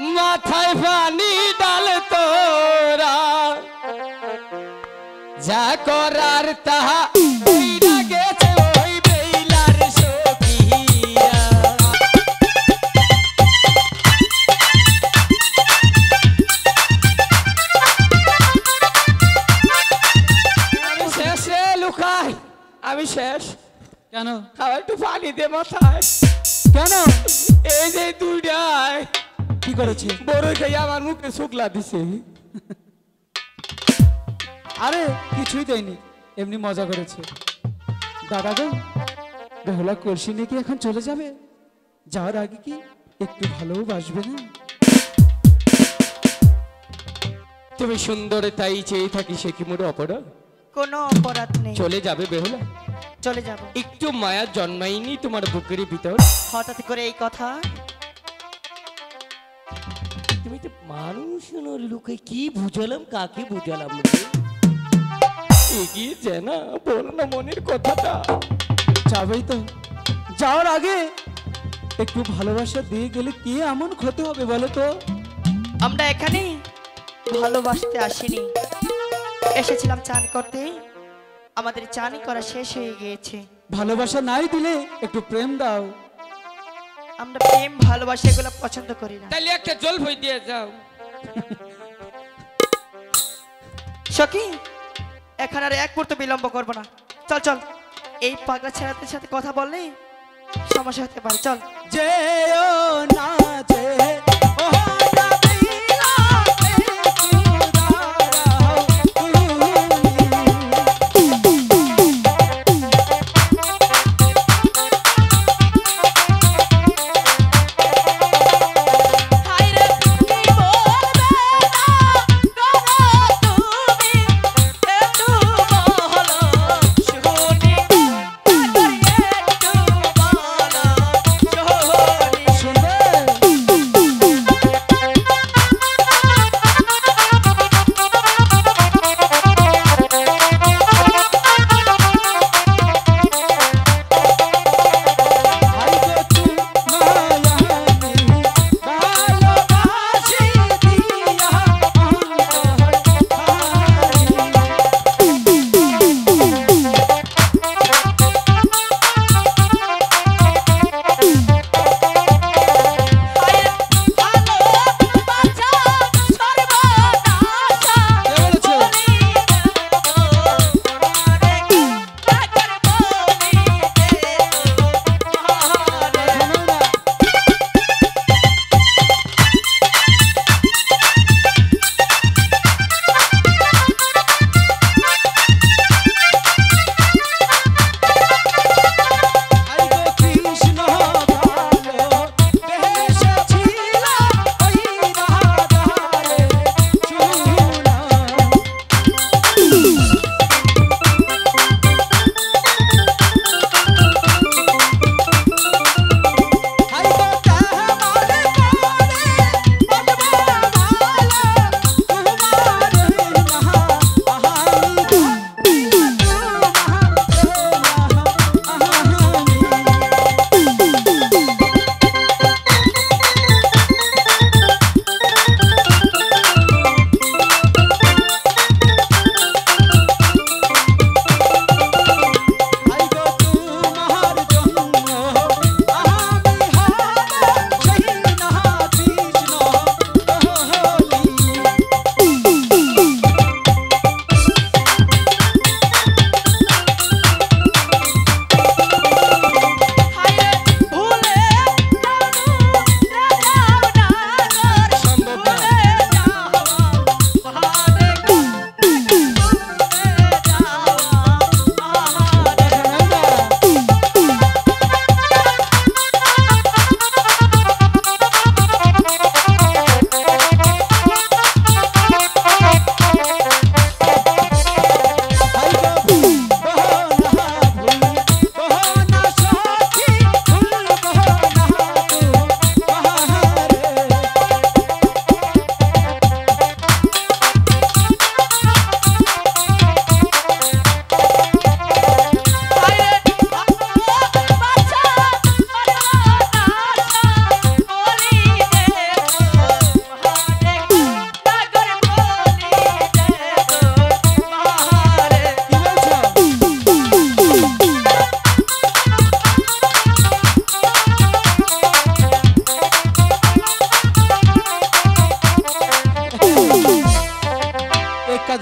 মাথায় পানি ডাল তোরা। যা করার তাহা গেছে ওই সখিয়া শেষ লুকাই আমি শেষ। কেন? খাবার একটু পানি দে মাথায়। কেন? এই যে দুইটাই কি করেছে? বড় খাই আমার মুখে শুকলা দিছে। আরে কিছুই দেয়নি। এমনি মজা করেছে। দাদা গো বেহুলা কলসি নিয়ে কি এখন চলে যাবে? যাওয়ার আগে কি একটু ভালোবাসবে না? তুমি সুন্দরে তাই চেয়ে থাকি সে কি মোড়ে অপরাধ? কোনো অপরাধ নেই। চলে যাবে বেহুলা? চলে যাব। একটু মায়া জন্মায়নি তোমার বুকের ভিতর? হঠাৎ করে এই কথা? তুমি তো মানুষ নর লোকে কি বুঝালাম কাকে বুঝালাম? এগিয়ে যে না বল না মনের কথাটা। যাবেই তো। যাওয়ার আগে একটু ভালোবাসা দিয়ে গেলে কি এমন ক্ষতি হবে বলো তো? আমরা এখানে ভালোবাসতে আসিনি। এসেছিলাম চান করতে। আমাদের চানই করা শেষ হয়ে গিয়েছে। ভালোবাসা নাই দিলে একটু প্রেম দাও। আমরা প্রেম ভালোবাসা এগুলো পছন্দ করি না। তাহলে একটা জল ভই দিয়ে যাও। সখি এখন আর এক মুহূর্ত বিলম্ব করব না। চল চল। এই পাগলা ছেলেদের সাথে কথা বললে সমস্যা হতে পারে। চল। যেও না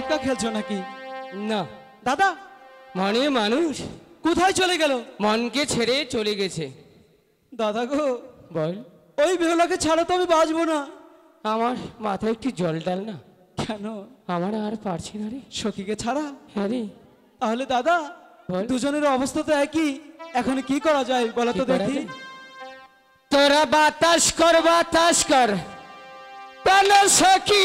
খেলছো নাকি? না। দাদা? মানে মানুষ? কোথায় চলে গেল? মনকে ছেড়ে চলে গেছে। দাদা গো বল। ওই বেহুলাকে ছাড়া তো আমি বাঁচবো না। আমার মাথায় একটু জল ডাল না। কেন? আমার আর পারছি না রে। সখীকে ছাড়া? হ্যাঁ রে। তাহলে দাদা দুজনের অবস্থা তো একই। এখন কি করা যায় বলো তো দেখি। তোরা বাতাস কর বাতাস কর। সখী?